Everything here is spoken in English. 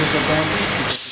disadvantage because